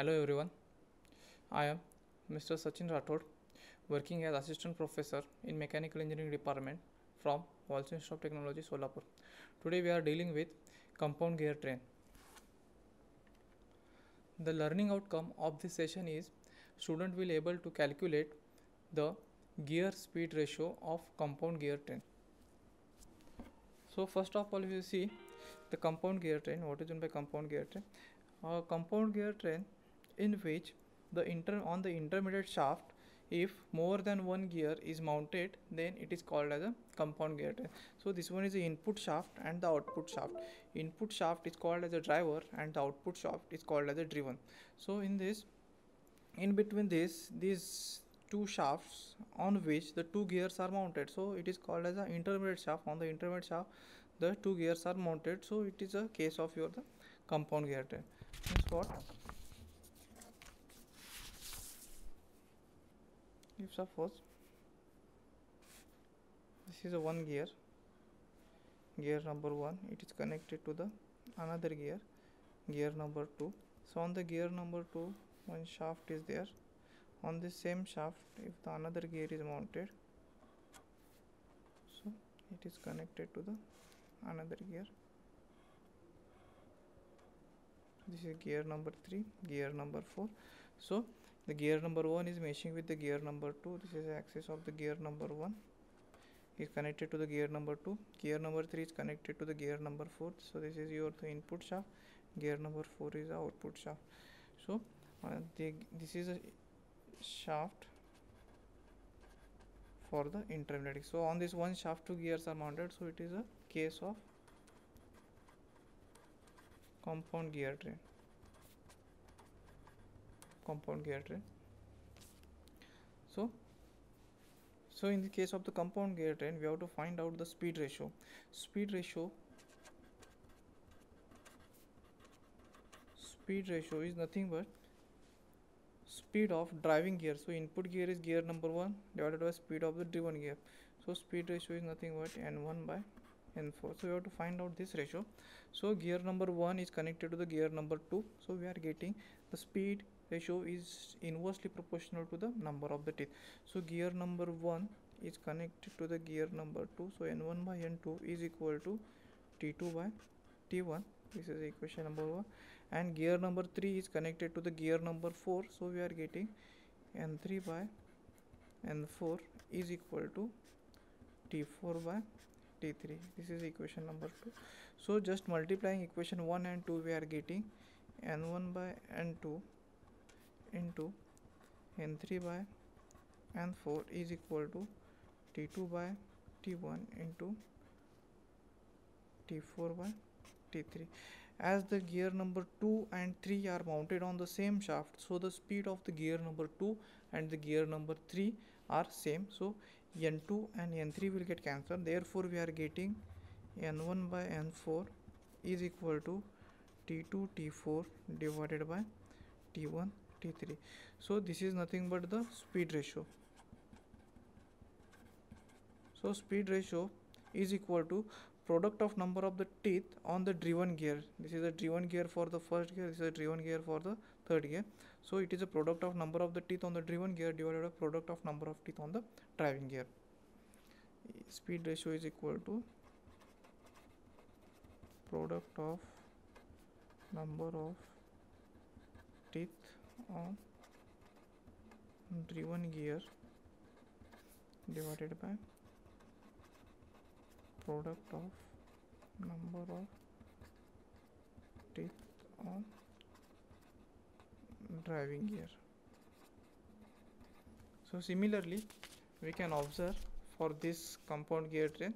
Hello everyone. I am Mr. Sachin Rathod, working as assistant professor in mechanical engineering department from Walchand Institute of Technology, Solapur. Today we are dealing with compound gear train. The learning outcome of this session is student will be able to calculate the gear speed ratio of compound gear train. So first of all, if you see the compound gear train, what is meant by compound gear train? A compound gear train in which the inter on the intermediate shaft, if more than one gear is mounted, then it is called as a compound gear. So this one is the input shaft and the output shaft. Input shaft is called as a driver and the output shaft is called as a driven. So in this, in between this, these two shafts on which the two gears are mounted so it is called as an intermediate shaft on the intermediate shaft the two gears are mounted so it is a case of your the compound gear train means what if suppose this is a one gear. Gear number one it is connected to the another gear. Gear number two. So on the gear number two one shaft is there. On the same shaft if the another gear is mounted so it is connected to the another gear. This is gear number 3 gear number 4 so the gear number 1 is meshing with the gear number 2 this is axis of the gear number 1 is connected to the gear number 2 gear number 3 is connected to the gear number 4 so this is your input shaft. Gear number 4 is the output shaft. So uh, the, this is a shaft for the intermediate. So on this one shaft two gears are mounted. So it is a case of compound gear train compound gear train so so in the case of the compound gear train we have to find out the speed ratio. Speed ratio speed ratio is nothing but speed of driving gear. So input gear is gear number 1 divided by speed of the driven gear. So speed ratio is nothing but n1 by n4 so we have to find out this ratio. So gear number 1 is connected to the gear number 2 so we are getting the speed ratio is inversely proportional to the number of the teeth. So gear number 1 is connected to the gear number 2 so n1 by n2 is equal to t2 by t1 this is equation number 1 and gear number 3 is connected to the gear number 4 so we are getting n3 by n4 is equal to t4 by t3 this is equation number 2 so just multiplying equation 1 and 2 we are getting n1 by n2 into n3 by n4 is equal to t2 by t1 into t4 by t3 as the gear number 2 and 3 are mounted on the same shaft so the speed of the gear number 2 and the gear number 3 are same. So n2 and n3 will get cancelled. Therefore we are getting n1 by n4 is equal to t2 t4 divided by t1 t3 so this is nothing but the speed ratio. So speed ratio is equal to product of number of the teeth on the driven gear. This is a driven gear for the first gear this is a driven gear for the third gear. So it is a product of number of the teeth on the driven gear divided by product of number of teeth on the driving gear. Speed ratio is equal to product of number of teeth on driven gear. Divided by product of number of teeth on driving gear. So similarly we can observe for this compound gear train.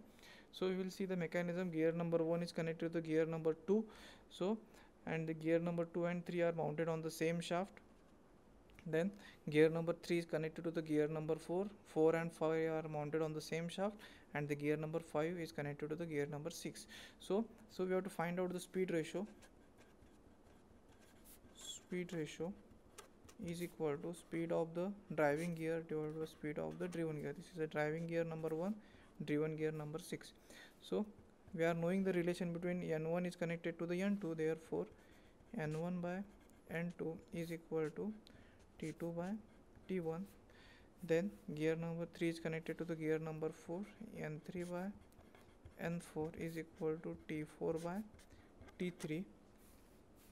So we will see the mechanism. Gear number 1 is connected to the gear number 2 so and the gear number 2 and 3 are mounted on the same shaft then gear number 3 is connected to the gear number 4 4 and 5 are mounted on the same shaft and the gear number 5 is connected to the gear number 6 so so we have to find out the speed ratio. Speed ratio is equal to speed of the driving gear divided by speed of the driven gear. This is a driving gear number 1 driven gear number 6 so we are knowing the relation between n1 is connected to the n2 therefore n1 by n2 is equal to t2 by t1 then gear number 3 is connected to the gear number 4 n3 by n4 is equal to t4 by t3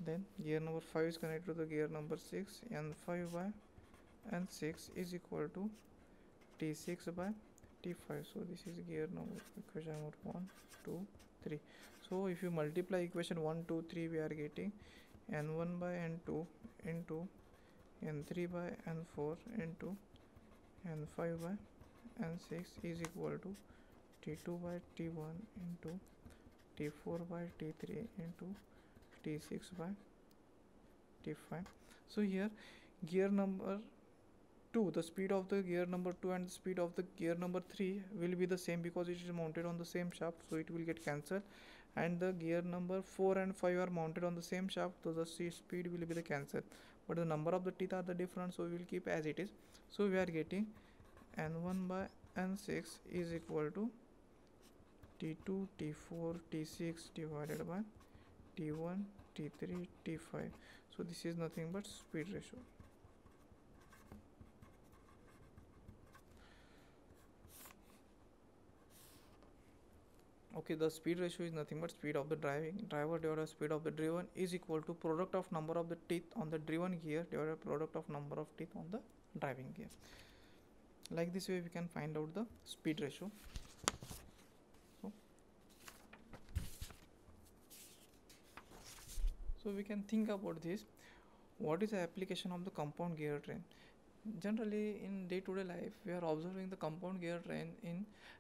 then gear number 5 is connected to the gear number 6 n5 by n6 is equal to t6 by t5 so this is gear number equation number 1 2 3 so if you multiply equation 1 2 3 we are getting n1 by n2 into n3 by n4 into n5 by n6 is equal to t2 by t1 into t4 by t3 into t6 by t5 so here gear number 2 the speed of the gear number 2 and the speed of the gear number 3 will be the same because it is mounted on the same shaft so it will get cancelled. And the gear number 4 and 5 are mounted on the same shaft so the speed will be the cancel but the number of the teeth are the different so we will keep as it is. So we are getting n1 by n6 is equal to t2 t4 t6 divided by t1 t3 t5 so this is nothing but speed ratio okay the speed ratio is nothing but speed of the driving. Driver divided by speed of the driven is equal to product of number of the teeth on the driven gear divided by product of number of teeth on the driving gear. Like this way we can find out the speed ratio. So, so we can think about this. What is the application of the compound gear train? Generally in day-to-day -day life we are observing the compound gear train in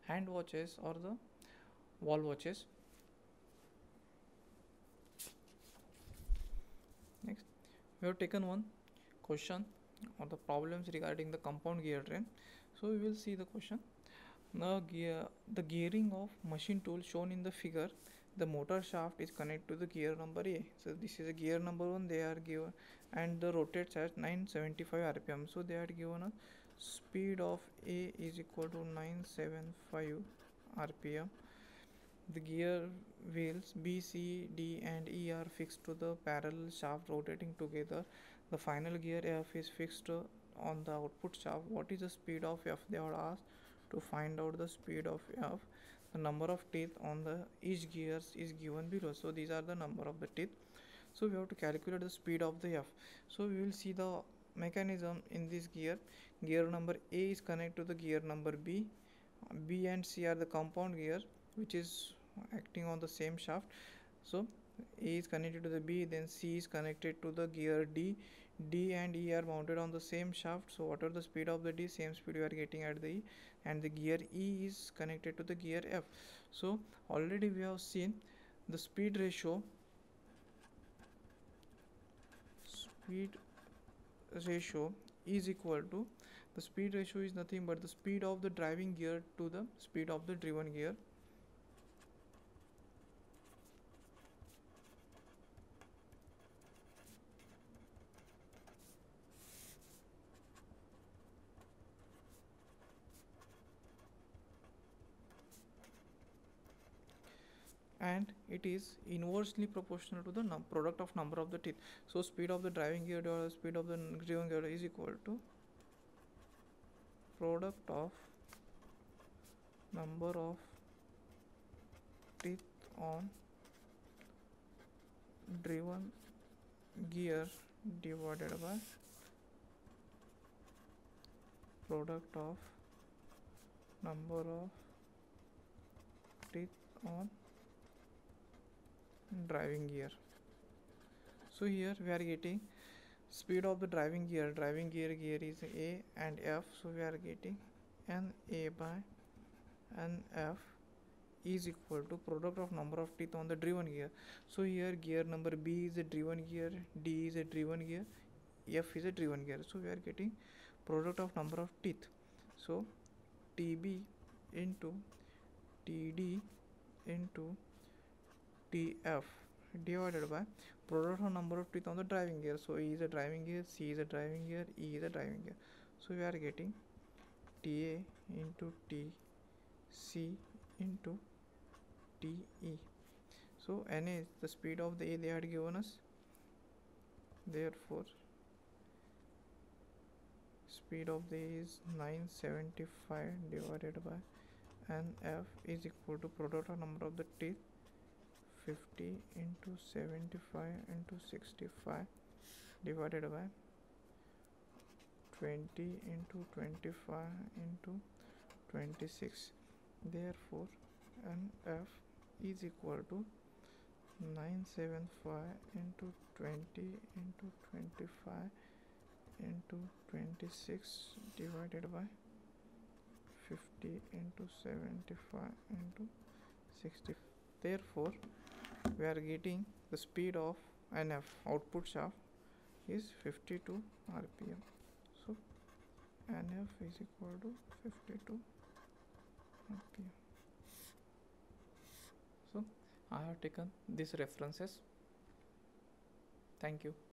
hand watches or the wall watches. Next we have taken one question or the problems regarding the compound gear train. So we will see the question. Now gear the gearing of machine tool shown in the figure the motor shaft is connected to the gear number a. So this is a gear number one they are given and the rotates at 975 rpm so they are given a speed of a is equal to 975 rpm the gear wheels B, C, D and E are fixed to the parallel shaft rotating together. The final gear F is fixed on the output shaft. What is the speed of F? They are asked to find out the speed of F. The number of teeth on the each gears is given below. So these are the number of the teeth. So we have to calculate the speed of the F. So we will see the mechanism in this gear. Gear number A is connected to the gear number B. B and C are the compound gear which is acting on the same shaft. So A is connected to the B then C is connected to the gear D. D and E are mounted on the same shaft. So whatever the speed of the D? Same speed we are getting at the E. And the gear E is connected to the gear F. So already we have seen the speed ratio. Speed ratio is equal to the speed ratio is nothing but the speed of the driving gear to the speed of the driven gear and it is inversely proportional to the product of number of the teeth. So speed of the driving gear or speed of the driven gear is equal to product of number of teeth on driven gear divided by product of number of teeth on driving gear. So here we are getting speed of the driving gear. Driving gear gear is a and f. So we are getting n a by n f is equal to product of number of teeth on the driven gear. So here gear number b is a driven gear d is a driven gear f is a driven gear. So we are getting product of number of teeth. So tb into td into TF divided by product of number of teeth on the driving gear. So E is a driving gear, C is a driving gear, E is a driving gear. So we are getting TA into T C into TE. So N is the speed of the A they had given us therefore speed of the is 975 divided by nf is equal to product of number of the teeth 50 into 75 into 65 divided by 20 into 25 into 26 therefore nf is equal to 975 into 20 into 25 into 26 divided by 50 into 75 into 60 therefore we are getting the speed of nf output shaft is 52 rpm so nf is equal to 52 rpm so i have taken these references. Thank you